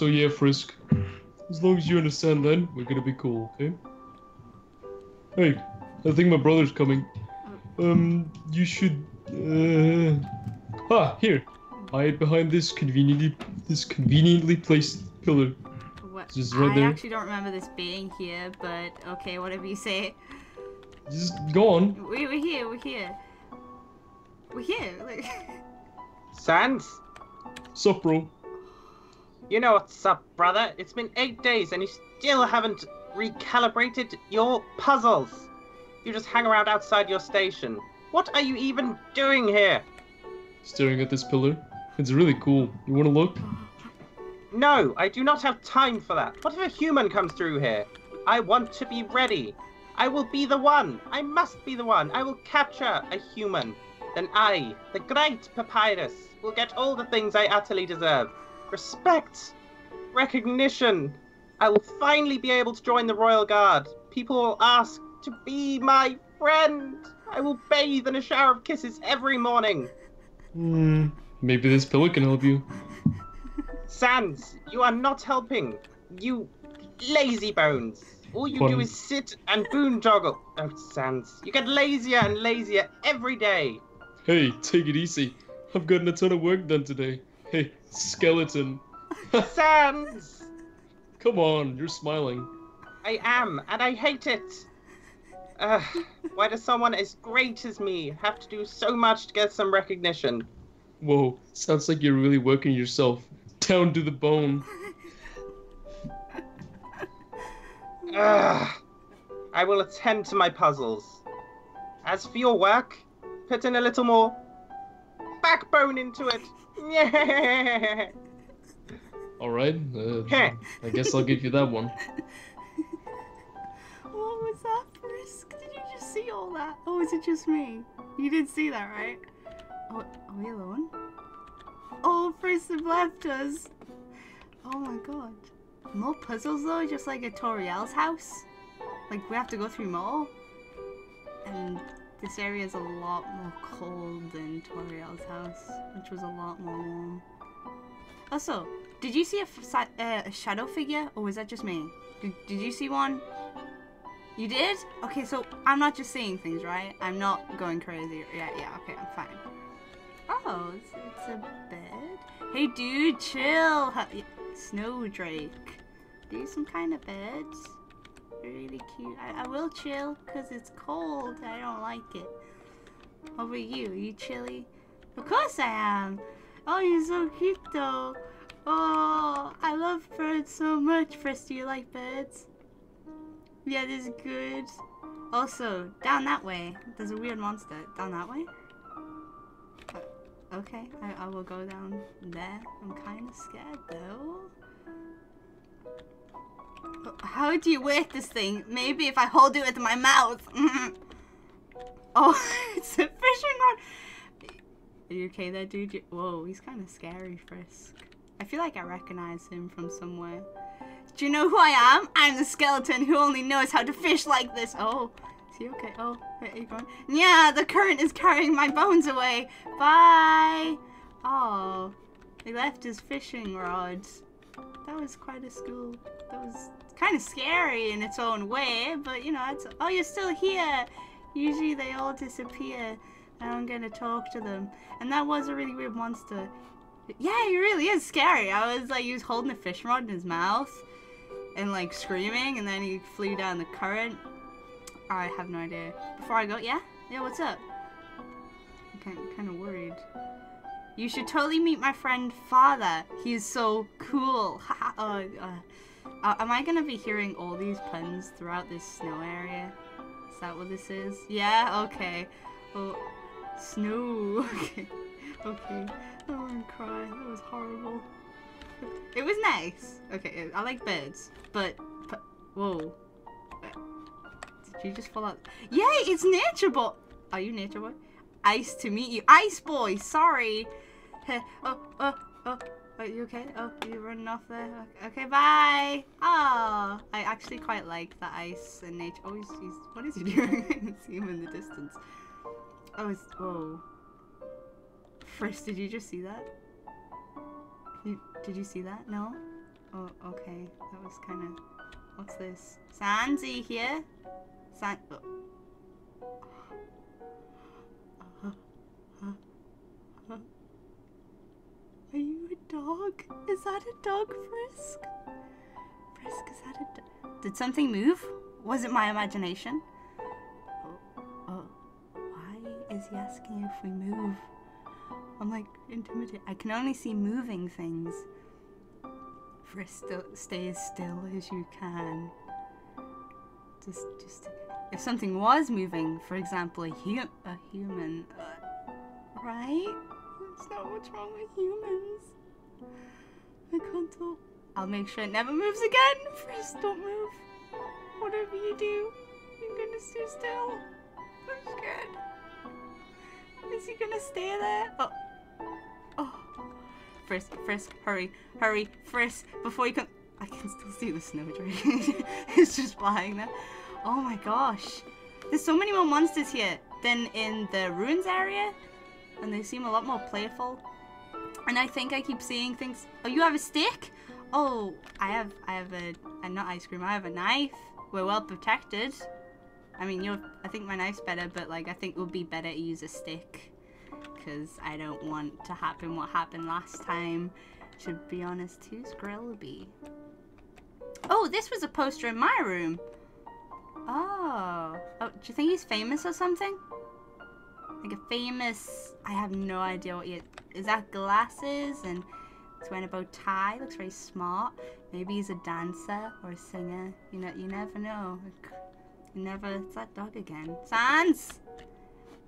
So yeah, Frisk. As long as you understand that, we're gonna be cool, okay? Hey, I think my brother's coming. Um, you should. Uh... Ah, here. Hide behind this conveniently, this conveniently placed pillar. What? Just right I there. actually don't remember this being here, but okay, whatever you say. Just go on. We, we're here, we're here. We're here. Like, Sans, Sup, bro? You know what's up, brother? It's been eight days and you still haven't recalibrated your puzzles. You just hang around outside your station. What are you even doing here? Staring at this pillar. It's really cool. You wanna look? No, I do not have time for that. What if a human comes through here? I want to be ready. I will be the one. I must be the one. I will capture a human. Then I, the great Papyrus, will get all the things I utterly deserve respect, recognition. I will finally be able to join the Royal Guard. People will ask to be my friend. I will bathe in a shower of kisses every morning. Hmm. Maybe this pillow can help you. Sans, you are not helping. You lazy bones. All you do is sit and boondoggle. Oh, Sans, you get lazier and lazier every day. Hey, take it easy. I've gotten a ton of work done today. Hey, skeleton. Sans, Come on, you're smiling. I am, and I hate it. Ugh, why does someone as great as me have to do so much to get some recognition? Whoa, sounds like you're really working yourself. Down to the bone. Ugh, I will attend to my puzzles. As for your work, put in a little more backbone into it. Yeah. Alright, uh, I guess I'll give you that one. what was that, Frisk? Did you just see all that? Oh, is it just me? You did see that, right? Oh, are we alone? Oh, Frisk left us. Oh my god. More puzzles though, just like at Toriel's house. Like we have to go through more. And this area is a lot more cold than Toriel's house, which was a lot more warm. Also, did you see a, uh, a shadow figure, or was that just me? Did, did you see one? You did? Okay, so I'm not just seeing things, right? I'm not going crazy. Yeah, yeah, okay, I'm fine. Oh, it's, it's a bed. Hey, dude, chill. Snowdrake. These some kind of beds. Really cute. I, I will chill because it's cold. I don't like it. About you? You chilly? Of course I am. Oh, you're so cute though. Oh, I love birds so much. Frisk, do you like birds? Yeah, this is good. Also, down that way, there's a weird monster. Down that way? Uh, okay, I, I will go down there. I'm kind of scared though. How do you work this thing? Maybe if I hold it with my mouth. oh, it's a fishing rod. Are you okay there, dude? Whoa, he's kind of scary, Frisk. I feel like I recognize him from somewhere. Do you know who I am? I'm the skeleton who only knows how to fish like this. Oh, is he okay? Oh, wait, are you going? Yeah, the current is carrying my bones away. Bye. Oh, he left his fishing rods. That was quite a school. That was kind of scary in its own way, but you know, it's. Oh, you're still here. Usually they all disappear. and I'm gonna talk to them. And that was a really weird monster. Yeah, he really is scary. I was like, he was holding a fish rod in his mouth and like screaming, and then he flew down the current. I have no idea. Before I go, yeah? Yeah, what's up? I'm kind, kind of worried. You should totally meet my friend Father. He's so cool. uh, uh, uh, am I gonna be hearing all these puns throughout this snow area? Is that what this is? Yeah? Okay. Well, snow. Okay. Okay. Oh, I don't want to cry. That was horrible. It was nice. Okay, I like birds, but, but whoa. Did you just fall out? Yay, it's Nature Boy. Are you Nature Boy? Ice to meet you. Ice Boy, sorry. Oh, oh, oh. Are you okay? Oh, you running off there? Okay, bye. Oh, I actually quite like the ice and nature. Oh, he's, he's what is he doing? I can see him in the distance. Oh, it's, whoa. Frisk, did you just see that? You, did you see that? No? Oh, okay. That was kind of. What's this? You here? San. Oh. Uh, uh, uh. Are you a dog? Is that a dog, Frisk? Frisk, is that a dog? Did something move? Was it my imagination? Oh, oh. Why is he asking if we move? I'm like intimidated. I can only see moving things. Frisk, stay as still as you can. Just, just. If something was moving, for example, a, hu- a human, uh, right? There's not what's wrong with humans. I can't tell. I'll make sure it never moves again. Frisk, don't move. Whatever you do, you're gonna stay still. I'm scared. Is he gonna stay there? Oh. Oh. Frisk, Frisk, hurry, hurry, Frisk, before you can- I can still see the snowdrake. it's just flying there. Oh my gosh. There's so many more monsters here than in the ruins area. And they seem a lot more playful. And I think I keep seeing things. Oh, you have a stick? Oh, I have, I have a, not ice cream. I have a knife. We're well protected. I mean, you're. I think my knife's better, but like, I think it would be better to use a stick, because I don't want to happen what happened last time. To be honest, who's Grillby? Oh, this was a poster in my room. Oh. Oh, do you think he's famous or something? Like a famous. I have no idea what he is. That glasses and he's wearing a bow tie? Looks very smart. Maybe he's a dancer or a singer. You know, you never know. You never. It's that dog again. Sans.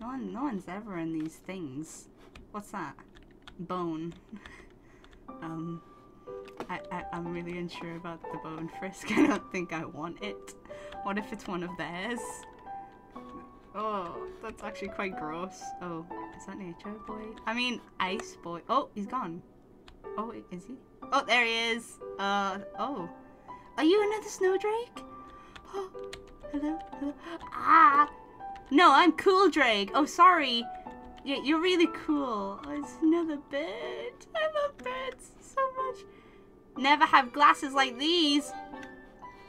No one, no one's ever in these things. What's that? Bone. um. I, I, I'm really unsure about the bone frisk. I don't think I want it. What if it's one of theirs? Oh, that's actually quite gross. Oh, is that Nature Boy? I mean, Ice Boy. Oh, he's gone. Oh, is he? Oh, there he is. Uh, oh. Are you another Snowdrake? Oh, hello, hello. Ah! No, I'm Cool Drake. Oh, sorry. Yeah, you're really cool. Oh, it's another bird. I love birds so much. Never have glasses like these.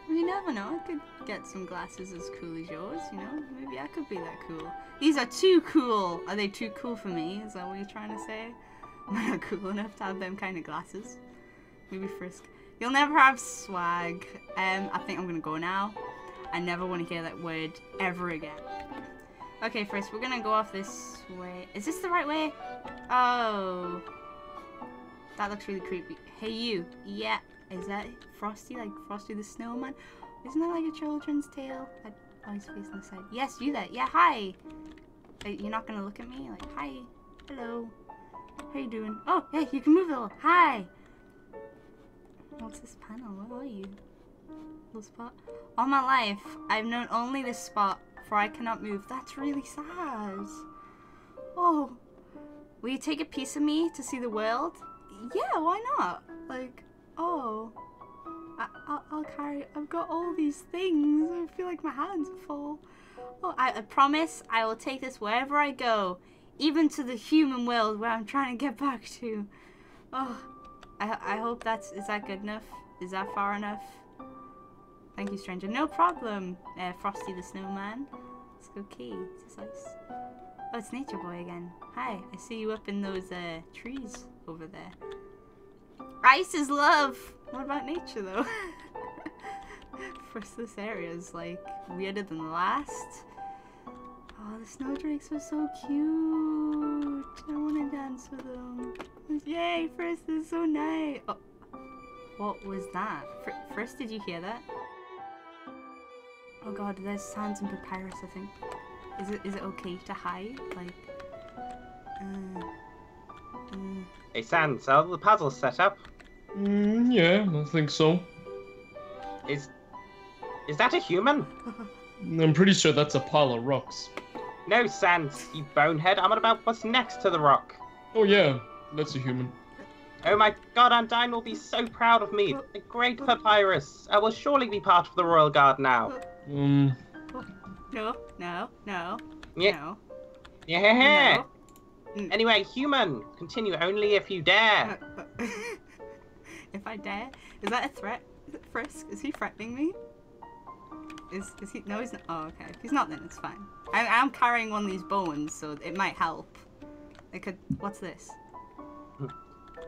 You never know. I could get some glasses as cool as yours, you know? Maybe I could be that cool. These are too cool. Are they too cool for me? Is that what you're trying to say? Am I not cool enough to have them kind of glasses? Maybe Frisk. You'll never have swag. Um, I think I'm gonna go now. I never want to hear that word ever again. Okay, Frisk, we're gonna go off this way. Is this the right way? Oh. That looks really creepy. Hey, you. Yeah. Is that Frosty? Like Frosty the Snowman? Isn't that like a children's tale? I, oh, he's facing the side. Yes, you that. Yeah, hi. Uh, You're not gonna look at me? Like, hi. Hello. How you doing? Oh, yeah, you can move a little. Hi. What's this panel? What are you? Little spot? All my life, I've known only this spot, for I cannot move. That's really sad. Oh. Will you take a piece of me to see the world? Yeah, why not? Like, oh. I, I'll, I'll carry. I've got all these things. I feel like my hands are full. Oh, I, I promise I will take this wherever I go, even to the human world where I'm trying to get back to. Oh, I, I hope that's. Is that good enough? Is that far enough? Thank you, stranger. No problem, uh, Frosty the Snowman. Let's go key. Is this ice? Oh, it's Nature Boy again. Hi, I see you up in those uh, trees over there. Ice is love. What about nature though? Frisk, this area is like weirder than the last. Oh, the snowdrakes are so cute. I want to dance with them. Yay, Frisk is so nice. Oh, what was that? Fr- Frisk, did you hear that? Oh god, there's Sans and papyrus, I think. Is it is it okay to hide? Like, uh, Hey, Sans are the puzzles set up? Mm, yeah, I think so. Is is that a human? I'm pretty sure that's a pile of rocks. No, Sans, you bonehead. I'm on about what's next to the rock. Oh yeah, that's a human. Oh my god, Undyne will be so proud of me. A great papyrus. I will surely be part of the royal guard now. Um, no, no, no, Yeah. no. Yeah. No. Mm. Anyway, human, continue only if you dare. Uh, uh, if I dare. Is that a threat, Frisk? Is he threatening me? Is is he? No, he's not. Oh, okay. If he's not, then it's fine. I, I'm carrying one of these bones, so it might help. It could. What's this? Hmm.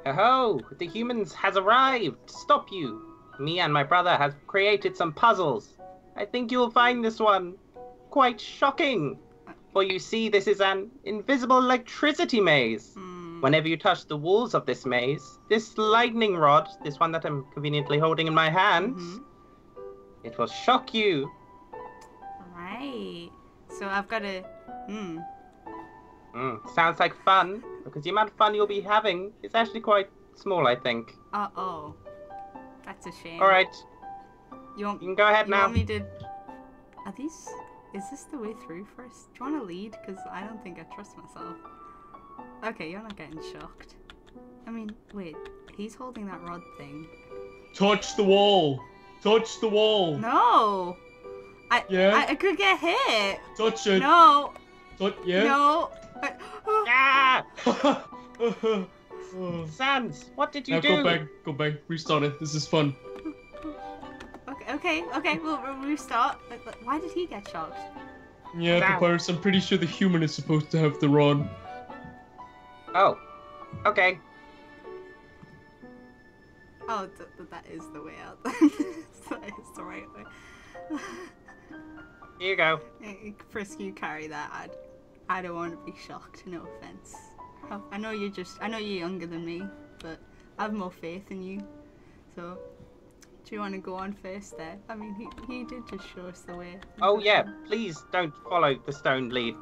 Ho The humans has arrived to stop you. Me and my brother have created some puzzles. I think you'll find this one quite shocking. For you see, this is an invisible electricity maze. Hmm. Whenever you touch the walls of this maze, this lightning rod, this one that I'm conveniently holding in my hands, Mhm. it will shock you. Right. So I've got to. Hmm. Mm, sounds like fun, because the amount of fun you'll be having is actually quite small, I think. Uh oh. That's a shame. Alright, You want you can go ahead You now. want me to? Are these? Is this the way through first? Do you want to lead? Because I don't think I trust myself. Okay, you're not getting shocked. I mean, wait. He's holding that rod thing. Touch the wall. Touch the wall. No. I Yeah? I, I could get hit. Touch it. No. Touch. Yeah. No. I- Ah! Sans, what did you now do? go back. Go back. Restart it. This is fun. Okay. Okay. Okay. We'll, we'll restart. But- but Why did he get shocked? Yeah, Ow. Papyrus, I'm pretty sure the human is supposed to have the rod. Oh, okay. Oh, th- th- that is the way out. that is the right way. Here you go. Frisk, you carry that. I, I don't want to be shocked. No offense. Oh, I know you're just. I know you're younger than me, but I have more faith in you. So, do you want to go on first there? I mean, he, he did just show us the way. Oh yeah, please don't follow the stone lead.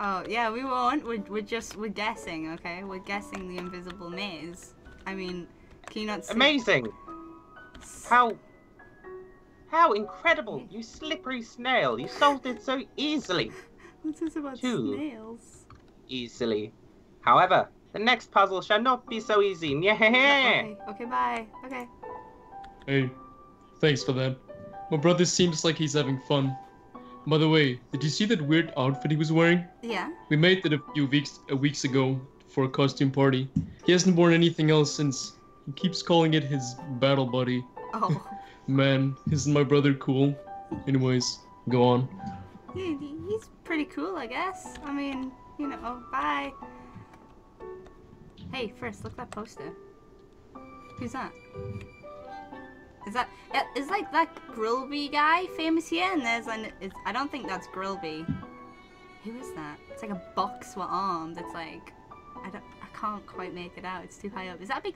Oh yeah, we won't. We're, we're just we're guessing. Okay, we're guessing the invisible maze. I mean, can you not see? Amazing. How how incredible. You slippery snail. You solved it so easily. This about Two. snails? Easily. However, the next puzzle shall not be so easy. Yeah. Okay. Okay. Bye. Okay. Hey, thanks for that. My brother seems like he's having fun. By the way, did you see that weird outfit he was wearing? Yeah. We made it a few weeks uh, weeks ago for a costume party. He hasn't worn anything else since. He keeps calling it his battle buddy. Oh. Man, isn't my brother cool? Anyways, go on. He, he- he's pretty cool, I guess. I mean, you know, bye. Hey, first, look at that poster. Who's that? Is that uh, like that Grillby guy famous here? And there's an is I don't think that's Grillby. Who is that? It's like a box with arm that's like I don't I can't quite make it out. It's too high up. Is that a big?